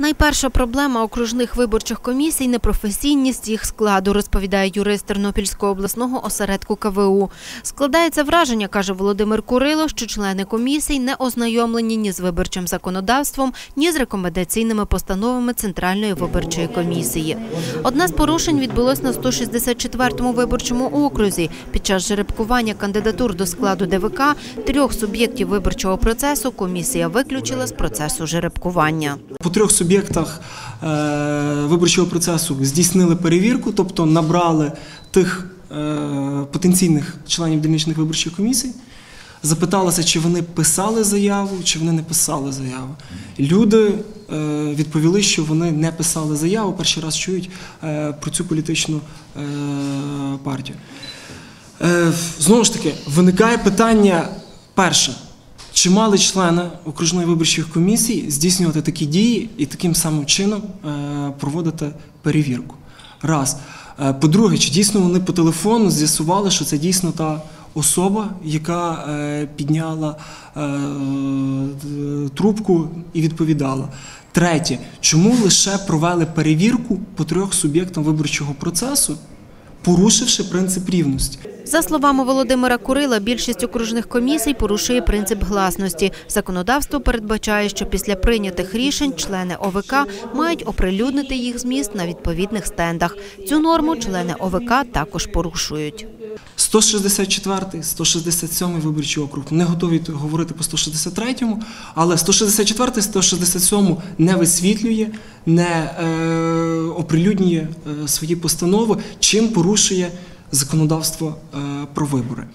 Найперша проблема окружних виборчих комісій – непрофесійність їх складу, розповідає юрист Тернопільського обласного осередку КВУ. Складається враження, каже Володимир Курило, що члени комісій не ознайомлені ні з виборчим законодавством, ні з рекомендаційними постановами Центральної виборчої комісії. Одне з порушень відбулось на 164-му виборчому окрузі. Під час жеребкування кандидатур до складу ДВК трьох суб'єктів виборчого процесу комісія виключила з процесу жеребкування. По трьох суб'єктах е, виборчого процесу здійснили перевірку, тобто набрали тих е, потенційних членів дільничних виборчих комісій, запиталися, чи вони писали заяву, чи вони не писали заяву. Люди е, відповіли, що вони не писали заяву, перший раз чують про цю політичну партію. Знову ж таки, виникає питання перше. Чи мали члени окружної виборчої комісії здійснювати такі дії і таким самим чином е, проводити перевірку? Раз. Е, По-друге, чи дійсно вони по телефону з'ясували, що це дійсно та особа, яка е, підняла трубку і відповідала? Третє, чому лише провели перевірку по трьох суб'єктам виборчого процесу, порушивши принцип рівності? За словами Володимира Курила, більшість окружних комісій порушує принцип гласності. Законодавство передбачає, що після прийнятих рішень члени ОВК мають оприлюднити їх зміст на відповідних стендах. Цю норму члени ОВК також порушують. 164, 167 виборчий округ. Не готові говорити по 163-му, але 164, 167 не висвітлює, не е, оприлюднює е, свої постанови, чим порушує законодавство е, про вибори.